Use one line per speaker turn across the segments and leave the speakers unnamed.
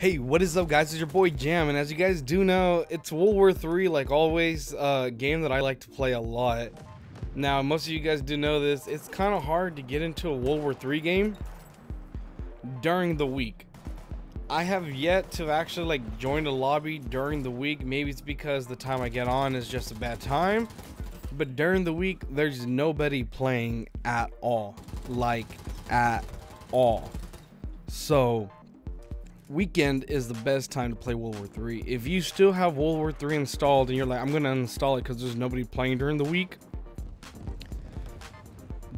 Hey, what is up guys? It's your boy Jam, and as you guys do know, it's World War 3 like always, a uh, game that I like to play a lot. Now, most of you guys do know this, it's kind of hard to get into a World War 3 game during the week. I have yet to actually like join a lobby during the week. Maybe it's because the time I get on is just a bad time. But during the week, there's nobody playing at all. Like, at all. So, weekend is the best time to play World War 3. If you still have World War 3 installed and you're like, I'm going to uninstall it because there's nobody playing during the week,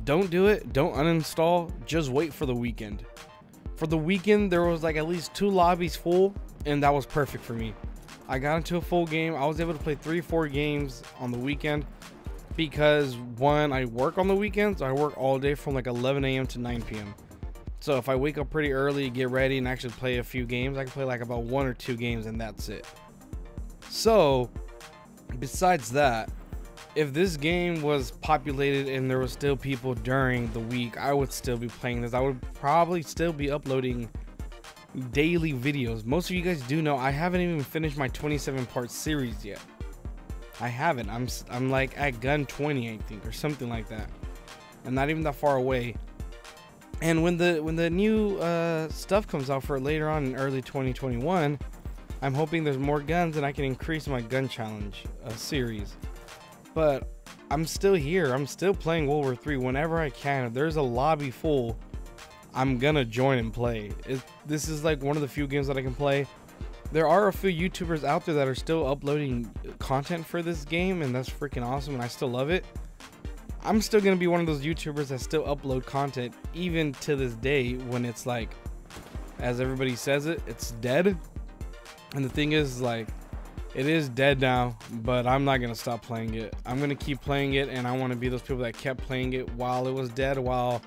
don't do it. Don't uninstall. Just wait for the weekend. For the weekend, there was like at least two lobbies full, and that was perfect for me. I got into a full game. I was able to play three, four games on the weekend because one, I work on the weekends. I work all day from like 11 a.m. to 9 p.m. So if I wake up pretty early, get ready, and actually play a few games, I can play like about one or two games, and that's it. So, besides that, if this game was populated and there was still people during the week, I would still be playing this. I would probably still be uploading daily videos. Most of you guys do know I haven't even finished my 27 part series yet. I haven't. I'm I'm like at gun 20, I think, or something like that. I'm not even that far away. And when the when the new uh, stuff comes out for later on in early 2021, I'm hoping there's more guns and I can increase my gun challenge uh, series. But I'm still here. I'm still playing World War 3 whenever I can. If there's a lobby full, I'm gonna join and play. It, this is like one of the few games that I can play. There are a few YouTubers out there that are still uploading content for this game, and that's freaking awesome, and I still love it. I'm still gonna be one of those YouTubers that still upload content even to this day when it's like, as everybody says it, it's dead. And the thing is, like, it is dead now, but I'm not gonna stop playing it. I'm gonna keep playing it, and I want to be those people that kept playing it while it was dead. While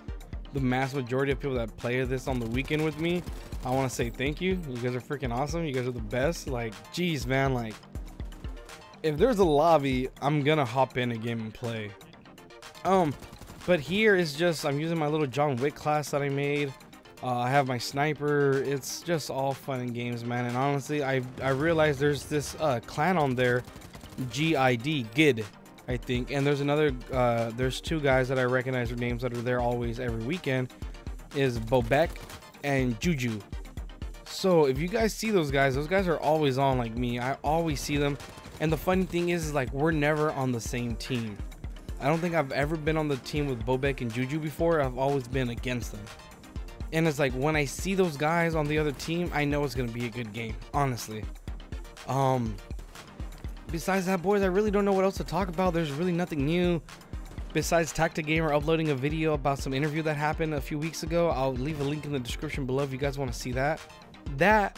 the mass majority of people that play this on the weekend with me, I want to say thank you. You guys are freaking awesome. You guys are the best. Like, geez, man, like, if there's a lobby, I'm gonna hop in a game and play. Um, but here is just, I'm using my little John Wick class that I made. Uh, I have my sniper. It's just all fun and games, man. And honestly, I I realized there's this uh, clan on there, GID, GID, I think. And there's another, uh, there's two guys that I recognize their names that are there always every weekend. Is Bobek and Juju. So if you guys see those guys, those guys are always on like me. I always see them. And the funny thing is, is like we're never on the same team. I don't think I've ever been on the team with Bobek and Juju before. I've always been against them. And it's like when I see those guys on the other team, I know it's gonna be a good game, honestly. Um besides that, boys, I really don't know what else to talk about. There's really nothing new. Besides Tactic Gamer uploading a video about some interview that happened a few weeks ago. I'll leave a link in the description below if you guys want to see that. That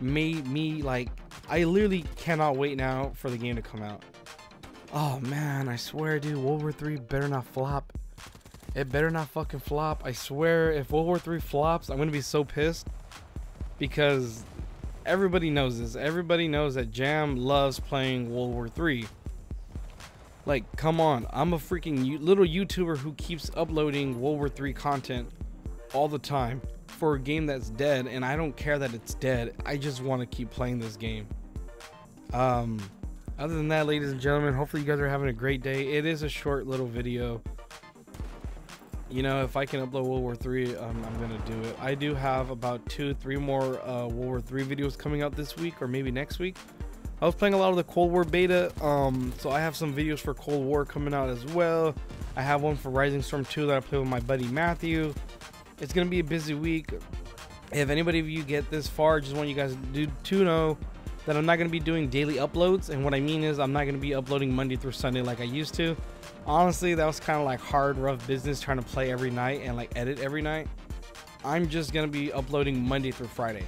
made me like I literally cannot wait now for the game to come out. Oh man, I swear, dude, World War 3 better not flop. It better not fucking flop. I swear, if World War 3 flops, I'm gonna be so pissed. Because everybody knows this. Everybody knows that Jam loves playing World War 3. Like, come on. I'm a freaking little YouTuber who keeps uploading World War 3 content all the time for a game that's dead, and I don't care that it's dead. I just want to keep playing this game. Um, other than that, ladies and gentlemen, hopefully you guys are having a great day. It is a short little video. You know, if I can upload World War 3, um, I'm to do it. I do have about two, three more uh, World War 3 videos coming out this week or maybe next week. I was playing a lot of the Cold War beta, um, so I have some videos for Cold War coming out as well. I have one for Rising Storm 2 that I play with my buddy Matthew. It's to be a busy week. If anybody of you get this far, just want you guys to, to know that I'm not going to be doing daily uploads. And what I mean is I'm not going to be uploading Monday through Sunday like I used to. Honestly, that was kind of like hard, rough business trying to play every night and like edit every night. I'm just going to be uploading Monday through Friday.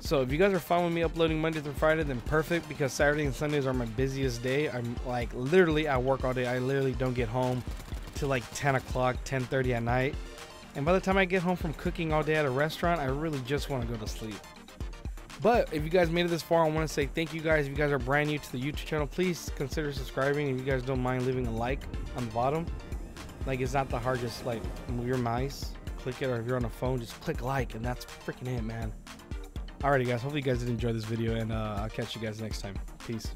So if you guys are fine with me uploading Monday through Friday, then perfect because Saturday and Sundays are my busiest day. I'm like literally I work all day. I literally don't get home till like 10 o'clock, 10:30 at night. And by the time I get home from cooking all day at a restaurant, I really just want to go to sleep. But if you guys made it this far, I want to say thank you guys. If you guys are brand new to the YouTube channel, please consider subscribing. If you guys don't mind leaving a like on the bottom, like it's not the hard. Just like move your mouse, click it, or if you're on a phone, just click like, and that's freaking it, man. Alrighty, guys. Hopefully, you guys did enjoy this video, and uh, I'll catch you guys next time. Peace.